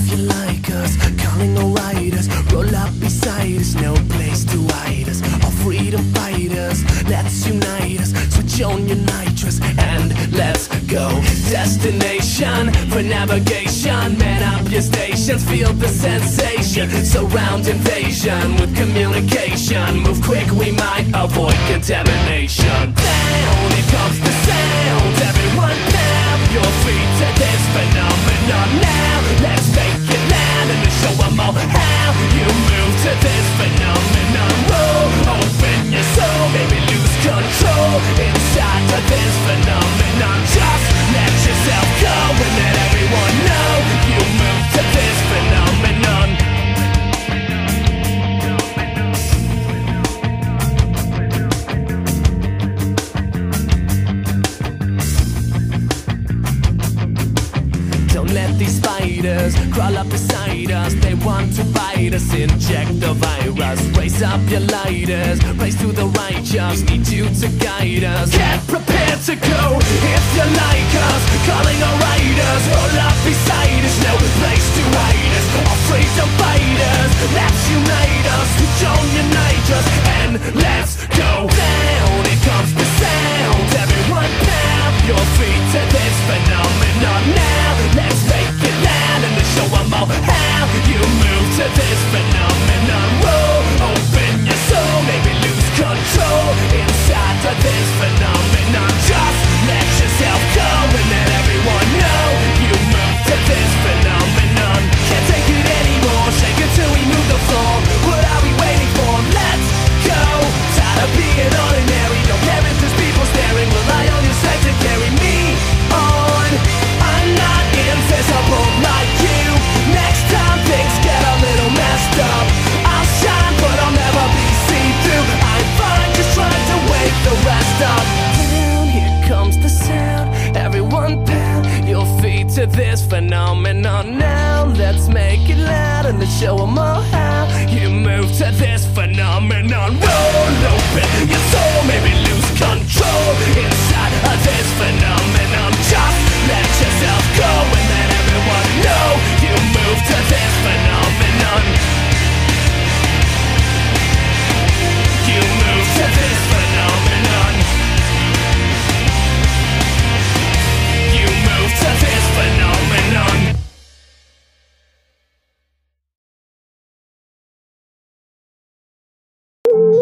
if you like us. Calling all riders, roll up beside us. No place to hide us, all freedom fighters Let's unite us, switch on your nitrous And let's go. Destination for navigation. Man up your stations, feel the sensation. Surround invasion with communication. Move quick, we might avoid contamination. Down, it comes the sound. Everyone tap your feet to this phenomenon. Crawl up beside us. They want to bite us, inject the virus. Raise up your lighters, raise to the righteous. Need you to guide us. Get prepared to go if you like us. Calling this phenomenon now. Let's make it loud and let's show 'em all how you move to this phenomenon. Roll open your soul, maybe lose control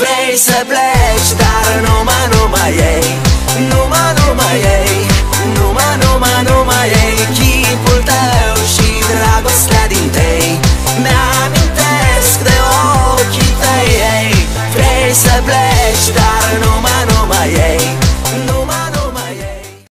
Vrei să pleci, dar nu numai, numai ei nu Numai